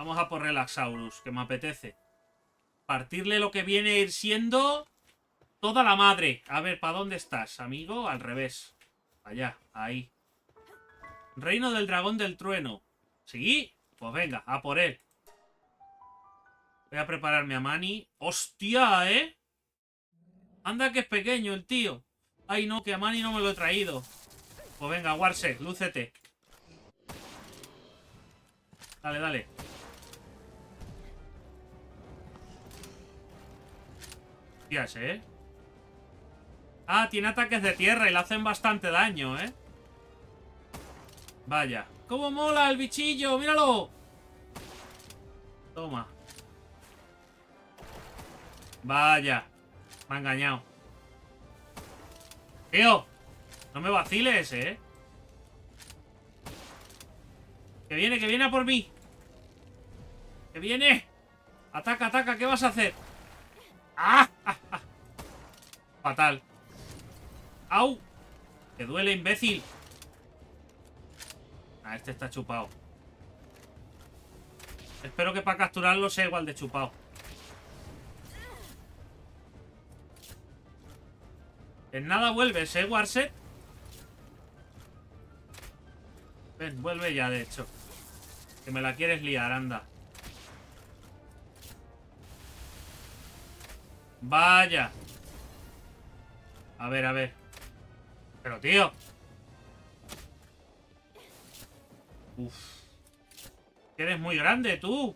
Vamos a por Relaxaurus, que me apetece. Partirle lo que viene a ir siendo toda la madre. A ver, ¿para dónde estás, amigo? Al revés. Allá, ahí. Reino del dragón del trueno. ¿Sí? Pues venga, a por él. Voy a prepararme a Mani. ¡Hostia, eh! Anda que es pequeño el tío. Ay, no, que a Mani no me lo he traído. Pues venga, Warsec, lúcete. Dale, dale. ¿Eh? Ah, tiene ataques de tierra y le hacen bastante daño, ¿eh? Vaya. ¡Cómo mola el bichillo! ¡Míralo! Toma. Vaya. Me ha engañado. Tío. No me vaciles, ¿eh? Que viene, que viene a por mí. Que viene. Ataca, ataca. ¿Qué vas a hacer? ¡Ah! Fatal. ¡Au! Que duele, imbécil. Ah, este está chupado. Espero que para capturarlo sea igual de chupado. En nada vuelves, ¿eh, Warset? Ven, vuelve ya, de hecho. Que me la quieres liar, anda. Vaya. A ver, a ver. Pero, tío. Uf. eres muy grande, tú.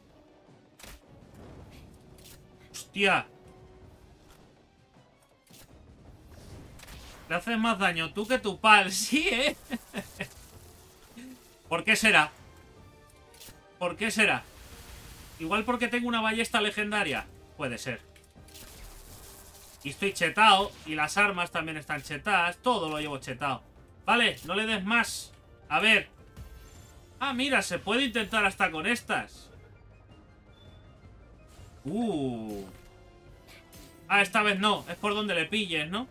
Hostia. Le haces más daño tú que tu pal. Sí, ¿eh? ¿Por qué será? ¿Por qué será? Igual porque tengo una ballesta legendaria. Puede ser. Y estoy chetado. Y las armas también están chetadas. Todo lo llevo chetado. Vale, no le des más. A ver. Ah, mira, se puede intentar hasta con estas. Uh. Ah, esta vez no. Es por donde le pilles, ¿no?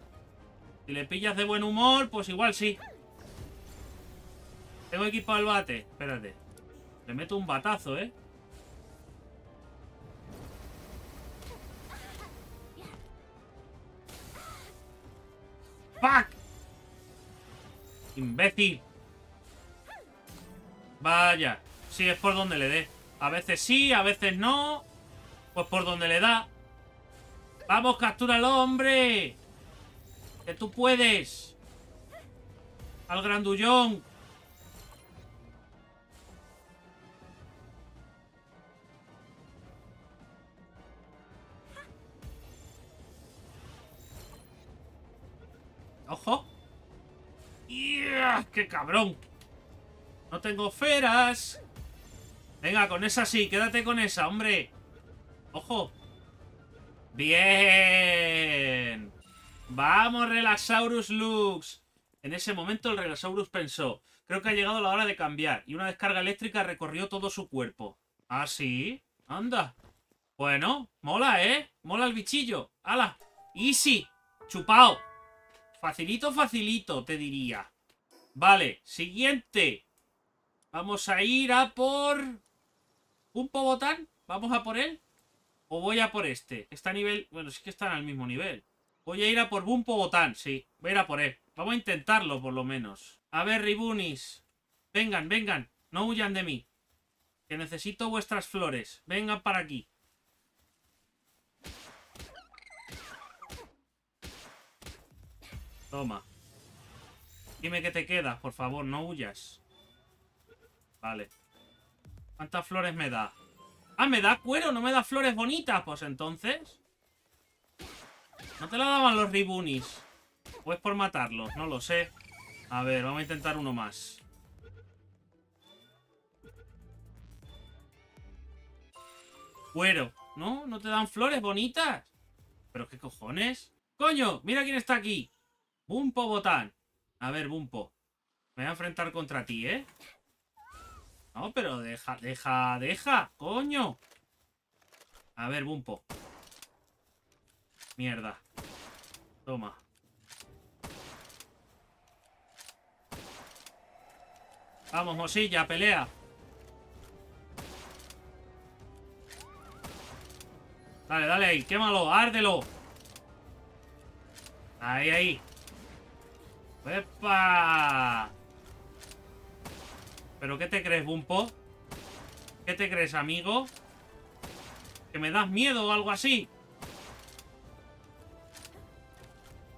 Si le pillas de buen humor, pues igual sí. Tengo equipado el bate. Espérate. Le meto un batazo, ¿eh? ¡Fuck! ¡Imbécil! Vaya. Sí, es por donde le dé. A veces sí, a veces no. Pues por donde le da. ¡Vamos, captúralo, hombre! ¡Que tú puedes! ¡Al grandullón! ¡Qué cabrón! No tengo feras. Venga, con esa sí. Quédate con esa, hombre. ¡Ojo! ¡Bien! ¡Vamos, Relaxaurus Lux! En ese momento el Relaxaurus pensó, creo que ha llegado la hora de cambiar, y una descarga eléctrica recorrió todo su cuerpo. ¿Ah, sí? Anda. Bueno, mola, ¿eh? Mola el bichillo. ¡Hala! ¡Easy! ¡Chupao! Facilito, facilito, te diría. Vale, siguiente. Vamos a ir a por... ¿Un Pobotán? ¿Vamos a por él? ¿O voy a por este? Está a nivel... Bueno, sí que están al mismo nivel. Voy a ir a por Bumpo Botán, sí. Voy a ir a por él. Vamos a intentarlo, por lo menos. A ver, Ribunis. Vengan, vengan. No huyan de mí. Que necesito vuestras flores. Vengan para aquí. Toma. Dime que te quedas, por favor, no huyas. Vale. ¿Cuántas flores me da? Ah, me da cuero, no me da flores bonitas. Pues entonces... ¿No te la daban los ribunis? ¿O es por matarlos? No lo sé. A ver, vamos a intentar uno más. Cuero. ¿No? ¿No te dan flores bonitas? ¿Pero qué cojones? ¡Coño! ¡Mira quién está aquí! Bumpo Botán. A ver, Bumpo. Me voy a enfrentar contra ti, ¿eh? No, pero deja, deja, deja. ¡Coño! A ver, Bumpo. Mierda. Toma. Vamos, Mosilla, pelea. Dale, dale ahí, quémalo, árdelo. Ahí, ahí. ¡Epa! ¿Pero qué te crees, Bumpo? ¿Qué te crees, amigo? ¿Que me das miedo o algo así?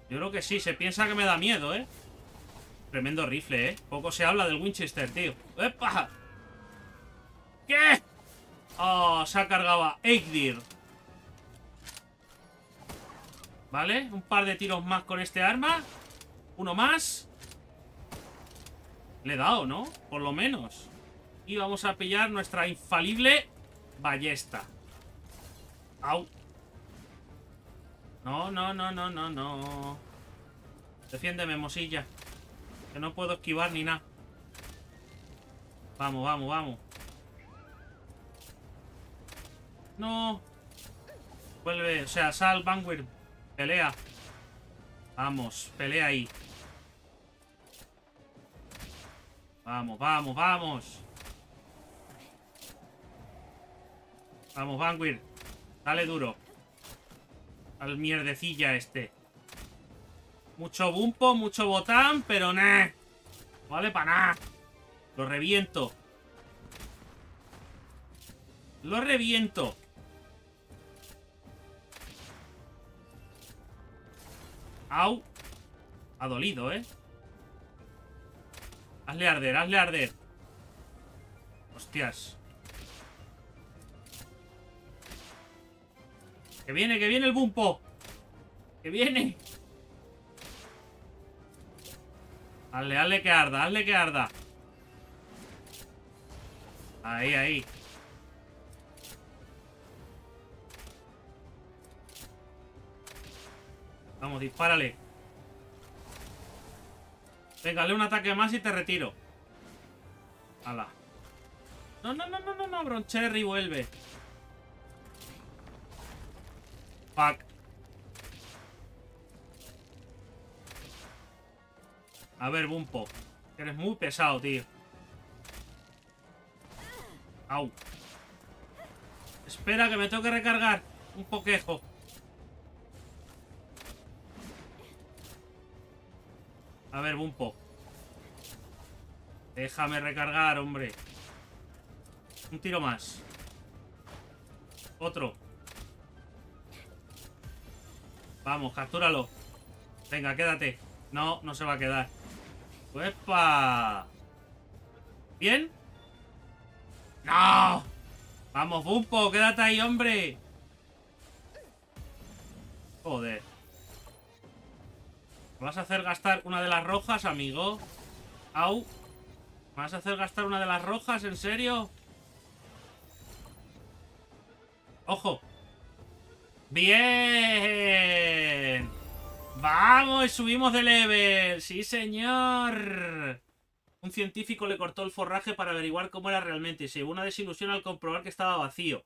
Yo creo que sí, se piensa que me da miedo, ¿eh? Tremendo rifle, ¿eh? Poco se habla del Winchester, tío. ¡Epa! ¿Qué? Oh, se ha cargado a Eigdir. ¿Vale? Un par de tiros más con este arma. Uno más. Le he dado, ¿no? Por lo menos. Y vamos a pillar nuestra infalible ballesta. Au. No, no, no, no, no, no. Defiéndeme, mosilla. Que no puedo esquivar ni nada. Vamos, vamos, vamos. No. Vuelve, o sea, sal, Vanguard. Pelea. Vamos, pelea ahí. Vamos, vamos, vamos. Vamos, Vanguard. Dale duro. Al mierdecilla este. Mucho bumpo, mucho botán, pero nah. vale para nada. Lo reviento. Lo reviento. Au. Ha dolido, ¿eh? Hazle arder, hazle arder. Hostias. Que viene, que viene el bumpo. Que viene. Hazle, hazle que arda, hazle que arda. Ahí, ahí. Vamos, dispárale. Venga, un ataque más y te retiro. Hala. No, no, no, no, no, no, Broncherry vuelve. Fuck. A ver, Bumpo. Eres muy pesado, tío. Au. Espera, que me tengo que recargar. Un poquejo. A ver, Bumpo. Déjame recargar, hombre. Un tiro más. Otro. Vamos, captúralo. Venga, quédate. No, no se va a quedar. ¡Epa! ¿Bien? ¡No! Vamos, Bumpo, quédate ahí, hombre. Joder. ¿Me vas a hacer gastar una de las rojas, amigo? Au. ¿Me vas a hacer gastar una de las rojas? ¿En serio? ¡Ojo! ¡Bien! ¡Vamos! ¡Subimos de level! ¡Sí, señor! Un científico le cortó el forraje para averiguar cómo era realmente y se llevó una desilusión al comprobar que estaba vacío.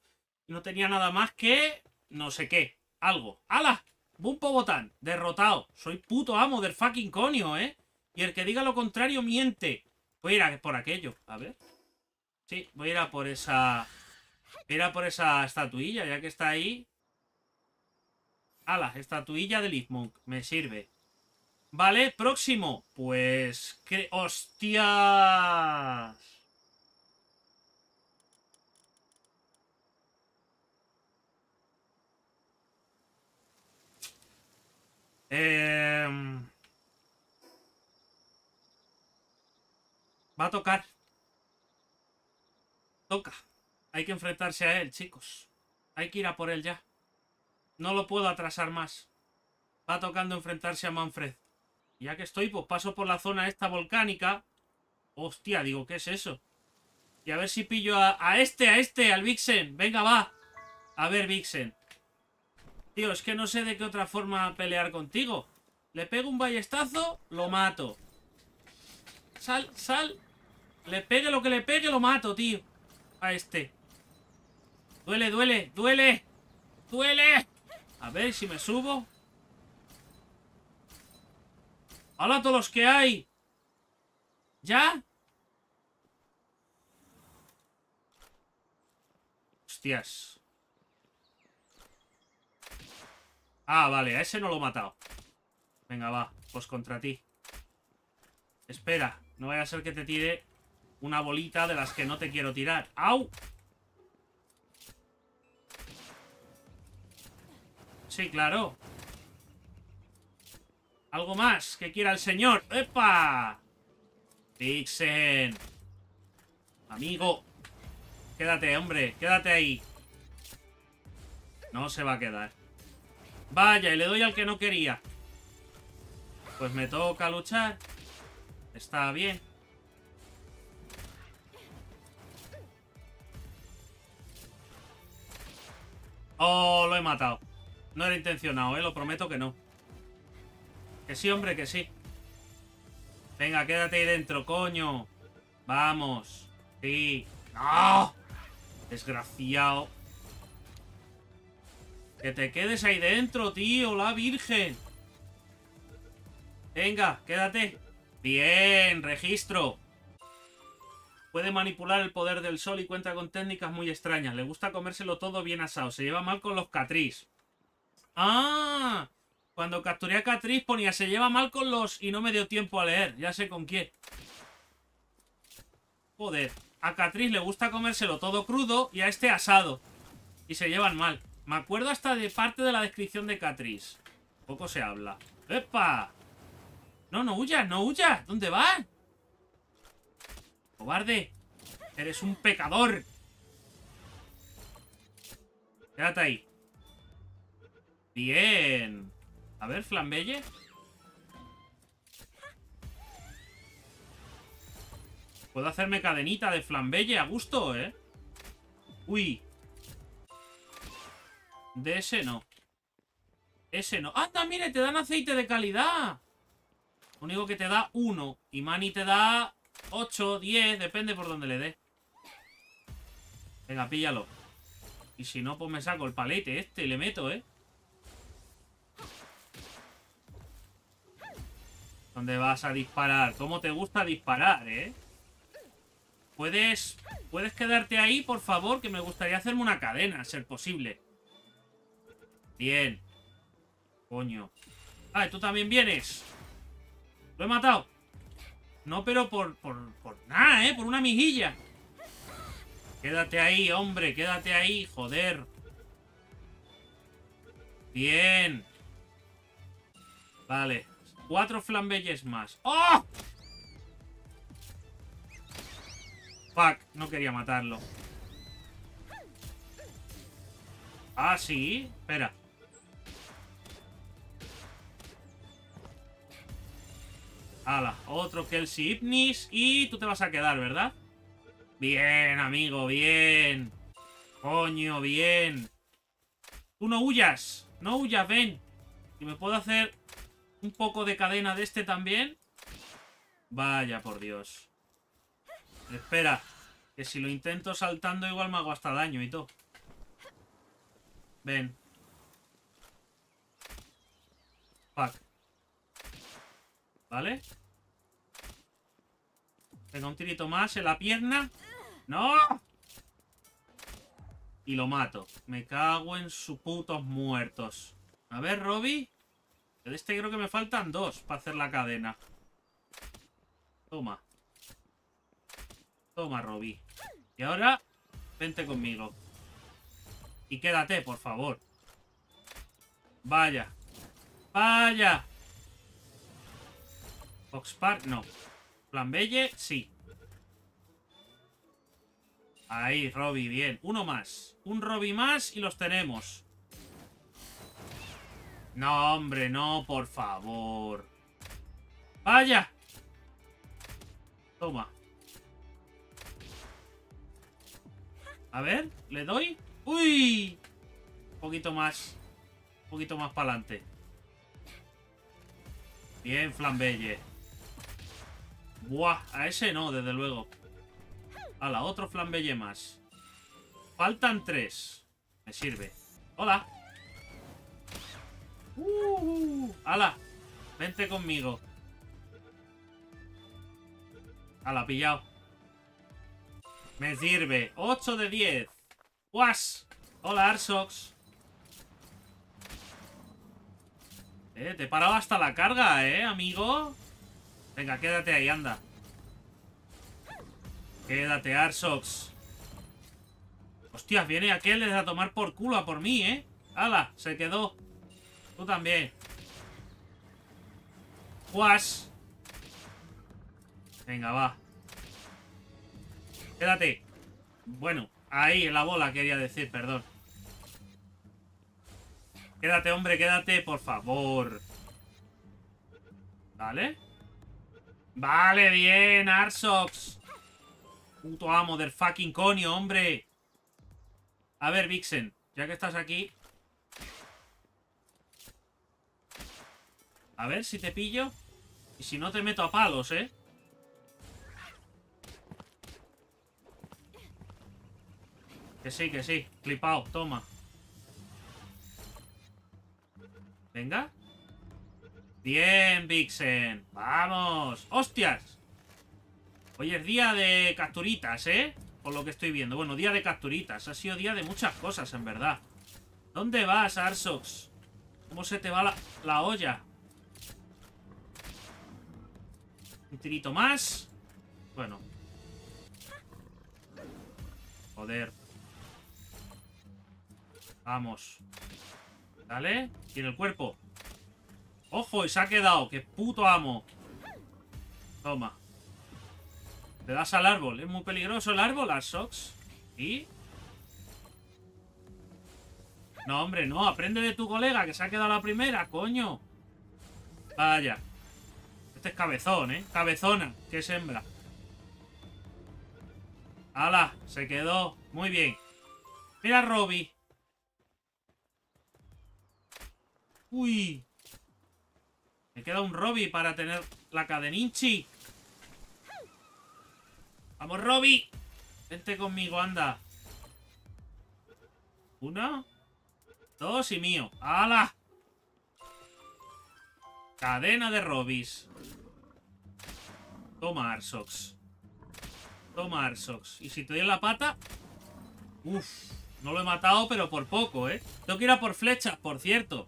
No tenía nada más que... no sé qué. Algo. ¡Hala! Bumpo Botán. Derrotado. Soy puto amo del fucking conio, ¿eh? Y el que diga lo contrario miente. Voy a ir a por aquello. A ver. Sí, voy a ir a por esa... Voy a ir a por esa estatuilla, ya que está ahí. ¡Hala! Estatuilla de Monk. Me sirve. Vale, próximo. Pues... ¡Qué hostias! Eh... Va a tocar. Toca. Hay que enfrentarse a él, chicos. Hay que ir a por él ya. No lo puedo atrasar más. Va tocando enfrentarse a Manfred. Ya que estoy, pues paso por la zona esta volcánica. Hostia, digo, ¿qué es eso? Y a ver si pillo a, a este, a este, al Vixen. Venga, va. A ver, Vixen. Tío, es que no sé de qué otra forma pelear contigo. Le pego un ballestazo, lo mato. Sal, sal. Le pegue lo que le pegue, lo mato, tío. A este. Duele, duele, duele. Duele. A ver si me subo. ¡Hola todos los que hay! ¿Ya? Hostias. Ah, vale, a ese no lo he matado. Venga, va, pues contra ti. Espera, no vaya a ser que te tire una bolita de las que no te quiero tirar. ¡Au! Sí, claro. Algo más que quiera el señor. ¡Epa! Vixen. Amigo. Quédate, hombre. Quédate ahí. No se va a quedar. Vaya, y le doy al que no quería. Pues me toca luchar. Está bien. Oh, lo he matado. No era intencionado, eh. Lo prometo que no. Que sí, hombre, que sí. Venga, quédate ahí dentro, coño. Vamos. Sí. ¡No! Desgraciado. Que te quedes ahí dentro, tío. La virgen. Venga, quédate. Bien, registro. Puede manipular el poder del sol y cuenta con técnicas muy extrañas. Le gusta comérselo todo bien asado. Se lleva mal con los Catriz. ¡Ah! Cuando capturé a Catriz ponía se lleva mal con los... Y no me dio tiempo a leer. Ya sé con quién. Joder. A Catriz le gusta comérselo todo crudo y a este asado. Y se llevan mal. Me acuerdo hasta de parte de la descripción de Catriz. Poco se habla. ¡Epa! No, no huyas, no huyas. ¿Dónde vas? Cobarde. Eres un pecador. Quédate ahí. Bien. A ver, Flambelle. Puedo hacerme cadenita de Flambelle a gusto, ¿eh? Uy. De ese no. Ese no. ¡Anda, mire! Te dan aceite de calidad. Único que te da uno. Y Mani te da 8, 10. Depende por donde le dé. Venga, píllalo. Y si no, pues me saco el palete este y le meto, ¿eh? ¿Dónde vas a disparar? ¿Cómo te gusta disparar, eh? ¿Puedes, ¿Puedes quedarte ahí, por favor? Que me gustaría hacerme una cadena, a ser posible. Bien. Coño. Ah, ¿tú también vienes? ¿Lo he matado? No, pero por, por, por nada, ¿eh? Por una mijilla. Quédate ahí, hombre. Quédate ahí, joder. Bien. Vale. Cuatro flambelles más. ¡Oh! Fuck, no quería matarlo. Ah, sí. Espera. Hala, otro Kelsey Hypnis. Y tú te vas a quedar, ¿verdad? Bien, amigo, bien. Coño, bien. Tú no huyas. No huyas, ven. Y me puedo hacer un poco de cadena de este también. Vaya, por Dios. Espera. Que si lo intento saltando igual me hago hasta daño y todo. Ven. Fuck. ¿Vale? Venga, un tirito más en la pierna. ¡No! Y lo mato. Me cago en sus putos muertos. A ver, Robby. De este creo que me faltan dos para hacer la cadena. Toma. Toma, Robby. Y ahora, vente conmigo. Y quédate, por favor. Vaya. Vaya. Foxpark, no. Flambelle, sí. Ahí, Robby, bien. Uno más. Un Robby más y los tenemos. No, hombre, no, por favor. ¡Vaya! Toma. A ver, ¿le doy? ¡Uy! Un poquito más. Un poquito más para adelante. Bien, Flambelle. Buah, a ese no, desde luego. la otro Flambelle más. Faltan tres. Me sirve. Hola. Uh, ¡Hala! Vente conmigo. ¡Hala, pillado! Me sirve. 8 de 10. ¡Guas! Hola, Arsox. Eh, te he parado hasta la carga, ¿eh, amigo? Venga, quédate ahí, anda. Quédate, Arsox. Hostias, viene aquel a tomar por culo a por mí, ¿eh? ¡Hala! Se quedó. Tú también. Juas. Venga, va. Quédate. Bueno, ahí, en la bola quería decir, perdón. Quédate, hombre, quédate, por favor. ¿Vale? Vale, bien, Arsox. Puto amo del fucking conio, hombre. A ver, Vixen, ya que estás aquí. A ver si te pillo. Y si no te meto a palos, ¿eh? Que sí, que sí. Flipado, toma. Venga. Bien, Vixen. Vamos. ¡Hostias! Hoy es día de capturitas, ¿eh? Por lo que estoy viendo. Bueno, día de capturitas. Ha sido día de muchas cosas, en verdad. ¿Dónde vas, Arsox? ¿Cómo se te va la, la olla? Un tirito más. Bueno. Joder. Vamos. Dale. Tiene el cuerpo. ¡Ojo! Y se ha quedado. ¡Qué puto amo! Toma. Le das al árbol. Es muy peligroso el árbol, Arsox. ¿Y? No, hombre, no. Aprende de tu colega que se ha quedado la primera, coño. Vaya. Este es cabezón, ¿eh? Cabezona, que es hembra. ¡Hala! Se quedó. Muy bien. Mira, Robbie. Uy. Me queda un Robbie para tener la cadeninchi. ¡Vamos, Robbie! Vente conmigo, anda. Uno. Dos y mío. ¡Hala! Cadena de Robis. Toma, Arsox. Toma, Arsox. Y si te doy en la pata... Uf. No lo he matado, pero por poco, ¿eh? Tengo que ir a por flechas, por cierto.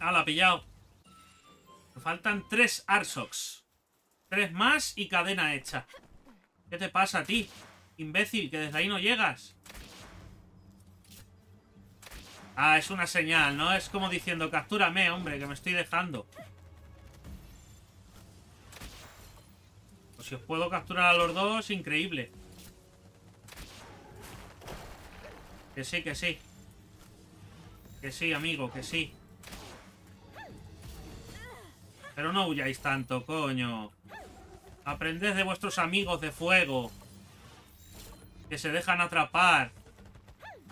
Ah, la ha pillado. Me faltan tres Arsox. Tres más y cadena hecha. ¿Qué te pasa a ti? Imbécil, que desde ahí no llegas. Ah, es una señal, ¿no? Es como diciendo, captúrame, hombre, que me estoy dejando. Pues si os puedo capturar a los dos, increíble. Que sí, que sí. Que sí, amigo, que sí. Pero no huyáis tanto, coño. Aprended de vuestros amigos de fuego. Que se dejan atrapar.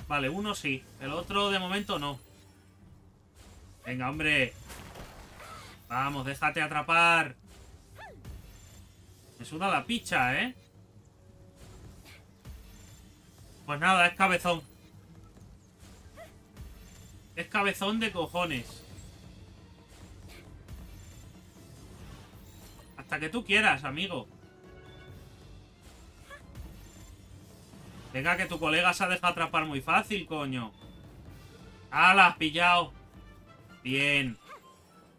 Vale, uno sí. El otro de momento no. Venga, hombre. Vamos, déjate atrapar. Me suda la picha, ¿eh? Pues nada, es cabezón. Es cabezón de cojones. Hasta que tú quieras, amigo. Venga, que tu colega se ha dejado atrapar muy fácil, coño. ¡Hala! Has pillado. Bien.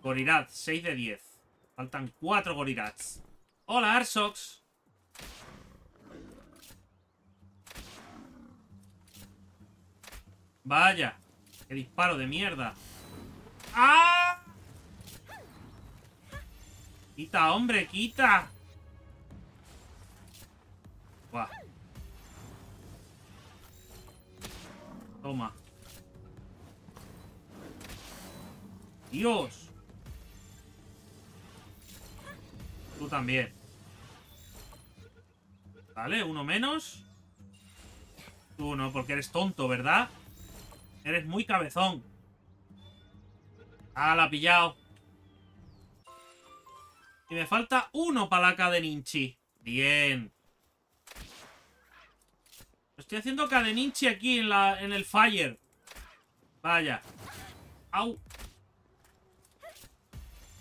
Gorirats, 6 de 10. Faltan 4 Gorirats. Hola, Arsox. Vaya. Qué disparo de mierda. ¡Ah! Quita, hombre, quita. Buah. Toma. Dios. Tú también. Vale, uno menos. Tú no, porque eres tonto, ¿verdad? Eres muy cabezón. Ah, la ha pillado. Y me falta uno para la cadeninchi. Bien. Estoy haciendo cadeninchi aquí en, la, en el fire. Vaya. Au.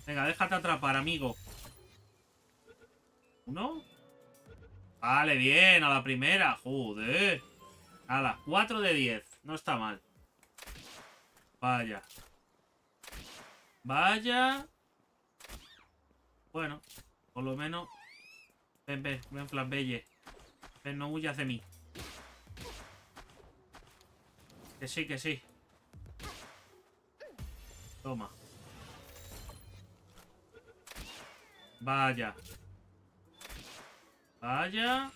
Venga, déjate atrapar, amigo. ¿Uno? Vale, bien, a la primera. Joder. A las 4 de 10. No está mal. Vaya. Vaya. Bueno, por lo menos... Ven, ven, ven, Flambelle. Ven, no huyas de mí. Que sí, que sí. Toma. Vaya. Vaya.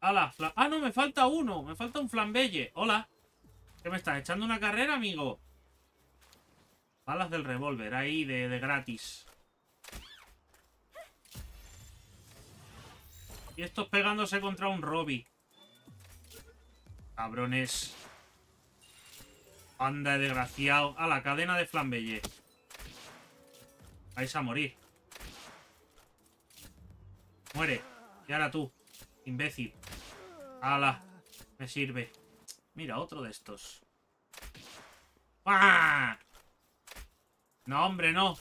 ¡Hala! ¡Ah, no! Me falta uno. Me falta un flambelle. Hola. ¿Qué me estás echando una carrera, amigo? Balas del revólver. Ahí, de, de gratis. Y estos pegándose contra un Robby. Cabrones. Anda, desgraciado. A la cadena de flambelle. Vais a morir. Muere. Y ahora tú. Imbécil. ¡Hala! Me sirve. Mira, otro de estos. ¡Ah! No, hombre, no.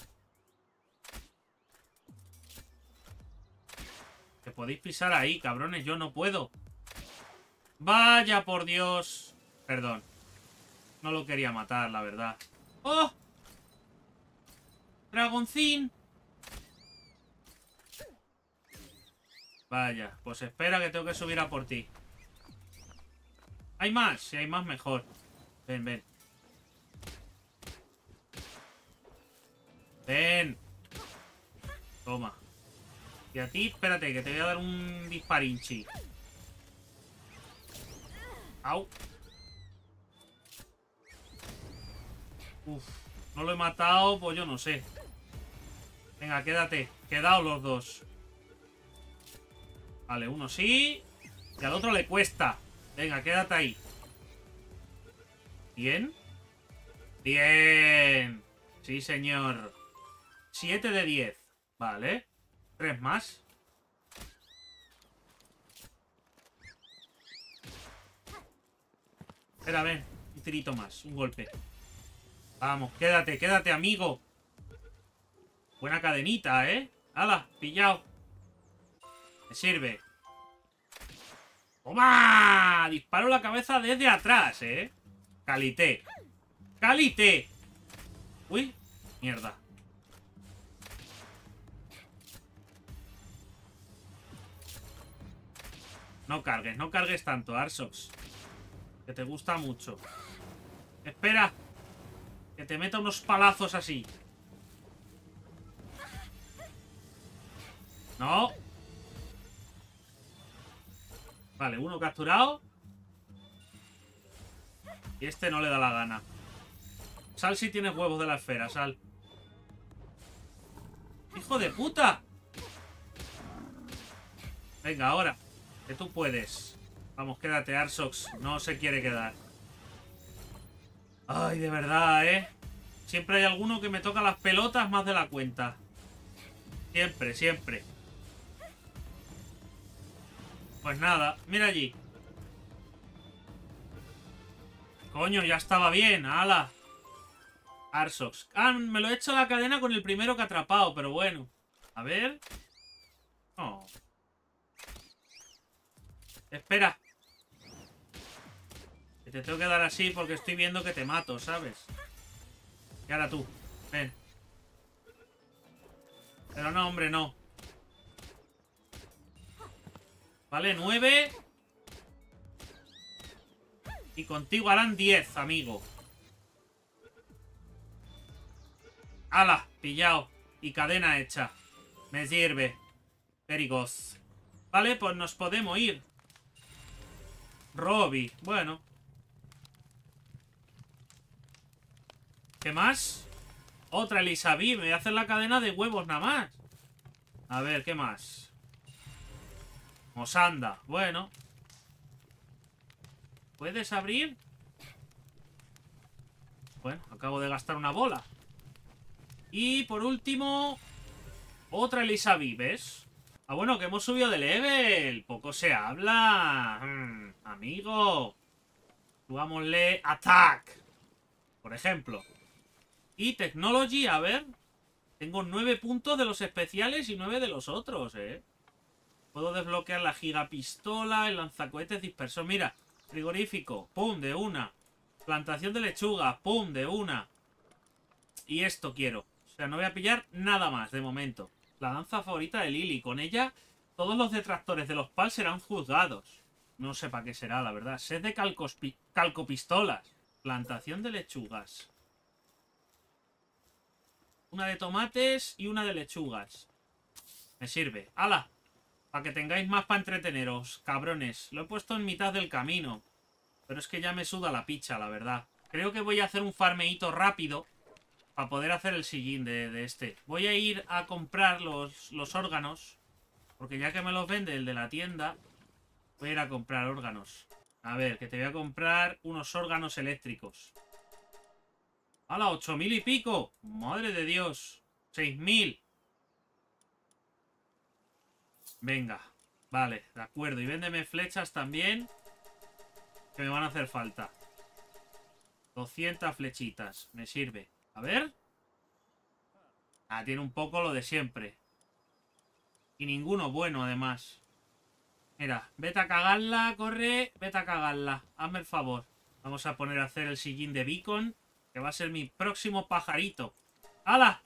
Podéis pisar ahí, cabrones. Yo no puedo. Vaya por Dios. Perdón. No lo quería matar, la verdad. ¡Oh! Dragoncín. Vaya, pues espera que tengo que subir a por ti. ¿Hay más? Si hay más, mejor. Ven, ven. Ven. Toma. Y a ti, espérate, que te voy a dar un disparinchi. Au. Uf, no lo he matado, pues yo no sé. Venga, quédate. Quedaos los dos. Vale, uno sí. Y al otro le cuesta. Venga, quédate ahí. ¿Bien? Bien. Sí, señor. 7 de 10. Vale. Tres más. Espera, ven. Un tirito más. Un golpe. Vamos, quédate, quédate, amigo. Buena cadenita, ¿eh? ¡Hala! Pillado. Me sirve. ¡Toma! Disparo la cabeza desde atrás, ¿eh? Calité. ¡Calité! Uy, mierda. No cargues, no cargues tanto, Arsox. Que te gusta mucho. Espera. Que te meta unos palazos así. No. Vale, uno capturado. Y este no le da la gana. Sal si tienes huevos de la esfera, sal. ¡Hijo de puta! Venga, ahora. Que tú puedes. Vamos, quédate, Arsox. No se quiere quedar. Ay, de verdad, ¿eh? Siempre hay alguno que me toca las pelotas más de la cuenta. Siempre, siempre. Pues nada, mira allí. Coño, ya estaba bien, ala. Arsox. Ah, me lo he hecho la cadena con el primero que ha atrapado, pero bueno. A ver. Oh. Espera. Que te tengo que dar así porque estoy viendo que te mato, ¿sabes? Y ahora tú. Ven. Pero no, hombre, no. Vale, nueve. Y contigo harán diez, amigo. ¡Hala! Pillado. Y cadena hecha. Me sirve. Perigos. Vale, pues nos podemos ir. Robby. Bueno. ¿Qué más? Otra Elisabeth. Me voy a hacer la cadena de huevos nada más. A ver, ¿qué más? Mosanda. Bueno. ¿Puedes abrir? Bueno, acabo de gastar una bola. Y por último... Otra Elisabeth, ¿ves? Ah, bueno, que hemos subido de level. Poco se habla. Hmm, amigo. Subámosle Attack. Por ejemplo. Y Technology, a ver. Tengo nueve puntos de los especiales y nueve de los otros, ¿eh? Puedo desbloquear la gigapistola, el lanzacohetes dispersor. Mira, frigorífico, pum, de una. Plantación de lechuga, pum, de una. y esto quiero. O sea, no voy a pillar nada más de momento. La danza favorita de Lily. Con ella, todos los detractores de los PAL serán juzgados. No sé para qué será, la verdad. Sed de calcopistolas. Plantación de lechugas. Una de tomates y una de lechugas. Me sirve. ¡Hala! Para que tengáis más para entreteneros, cabrones. Lo he puesto en mitad del camino. Pero es que ya me suda la picha, la verdad. Creo que voy a hacer un farmeito rápido para poder hacer el sillín de, este. Voy a ir a comprar los, los órganos. Porque ya que me los vende el de la tienda, voy a ir a comprar órganos. A ver, que te voy a comprar unos órganos eléctricos. ¡Hala! ¡Ocho mil y pico! ¡Madre de Dios! ¡Seis mil! Venga, vale, de acuerdo. Y véndeme flechas también. Que me van a hacer falta. 200 flechitas. Me sirve. A ver. Ah, tiene un poco lo de siempre. Y ninguno bueno, además. Mira, vete a cagarla, corre. Vete a cagarla. Hazme el favor. Vamos a poner a hacer el sillín de Beacon. Que va a ser mi próximo pajarito. ¡Hala!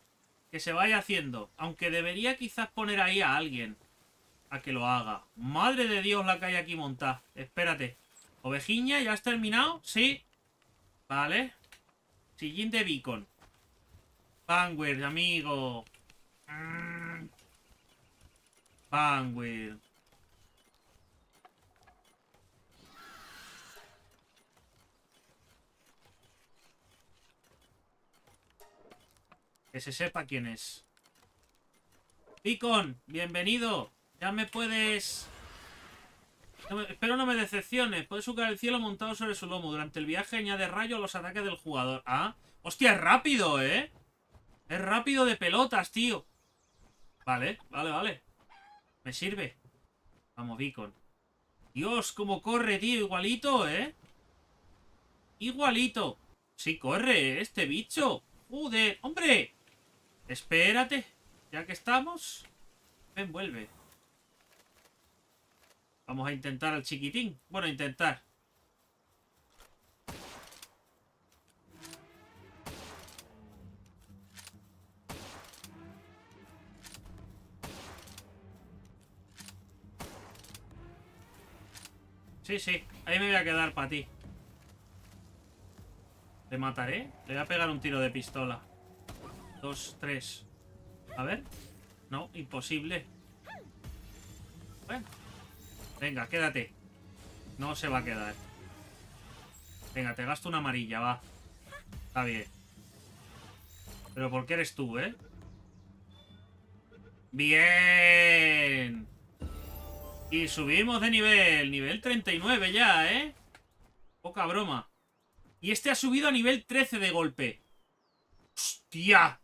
Que se vaya haciendo. Aunque debería quizás poner ahí a alguien a que lo haga. Madre de Dios la que hay aquí montada. Espérate. Ovejiña, ¿ya has terminado? Sí. Vale. Siguiente beacon. Panwer, amigo. Mm. Que se sepa quién es. Beacon, bienvenido. Ya me puedes... espero no me decepciones. Puedes jugar el cielo montado sobre su lomo. Durante el viaje añade rayo a los ataques del jugador. Ah. Hostia, es rápido, ¿eh? Es rápido de pelotas, tío. Vale, vale, vale. Me sirve. Vamos, Beacon. Dios, cómo corre, tío. Igualito, ¿eh? Igualito. Sí, corre, ¿eh? este bicho. Joder, hombre. Espérate. Ya que estamos. Ven, vuelve. Vamos a intentar al chiquitín. Bueno, intentar. Sí, sí. Ahí me voy a quedar para ti. ¿Le mataré? Le voy a pegar un tiro de pistola. Dos, tres. A ver. No, imposible. Bueno. Venga, quédate. No se va a quedar. Venga, te gasto una amarilla, va. Está bien. Pero ¿por qué eres tú, eh? ¡Bien! Y subimos de nivel. Nivel 39 ya, ¿eh? Poca broma. Y este ha subido a nivel 13 de golpe. ¡Hostia!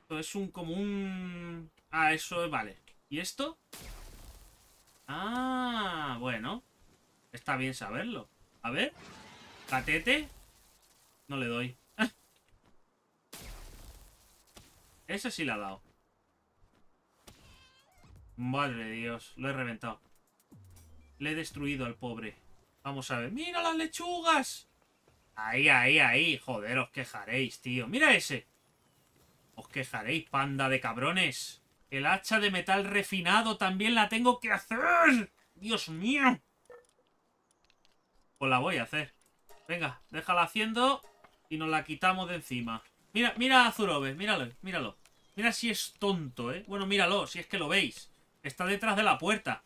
Esto es un como un... Ah, eso es... Vale. ¿Y esto? Ah, bueno. Está bien saberlo. A ver. Catete. No le doy. Ese sí le ha dado. Madre de Dios. Lo he reventado. Le he destruido al pobre. Vamos a ver. ¡Mira las lechugas! Ahí, ahí, ahí. Joder, os quejaréis, tío. ¡Mira ese! Os quejaréis, panda de cabrones. El hacha de metal refinado también la tengo que hacer. Dios mío. Pues la voy a hacer. Venga, déjala haciendo y nos la quitamos de encima. Mira, mira a Zurobe, míralo, míralo. Mira si es tonto, ¿eh? Bueno, míralo, si es que lo veis. Está detrás de la puerta.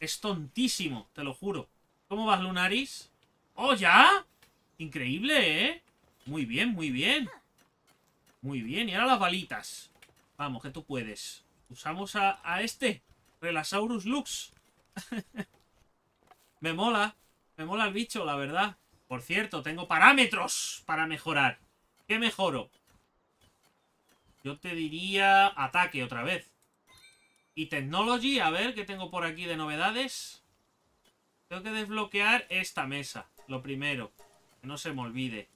Es tontísimo, te lo juro. ¿Cómo vas, Lunaris? ¡Oh, ya! Increíble, ¿eh? Muy bien, muy bien. Muy bien, y ahora las balitas. Vamos, que tú puedes. Usamos a, este. Relasaurus Lux. me mola. Me mola el bicho, la verdad. Por cierto, tengo parámetros para mejorar. ¿Qué mejoro? Yo te diría ataque otra vez. Y technology, a ver qué tengo por aquí de novedades. Tengo que desbloquear esta mesa, lo primero. Que no se me olvide.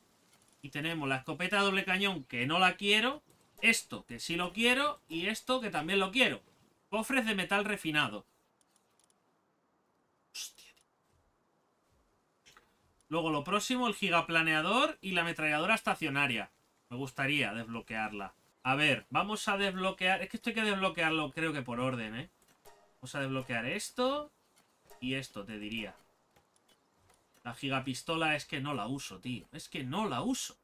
Y tenemos la escopeta doble cañón, que no la quiero. Esto, que sí lo quiero, y esto, que también lo quiero. Cofres de metal refinado. Hostia. Luego lo próximo, el gigaplaneador y la ametralladora estacionaria. Me gustaría desbloquearla. A ver, vamos a desbloquear... Es que esto hay que desbloquearlo, creo que por orden, ¿eh? Vamos a desbloquear esto y esto, te diría. La gigapistola es que no la uso, tío. Es que no la uso.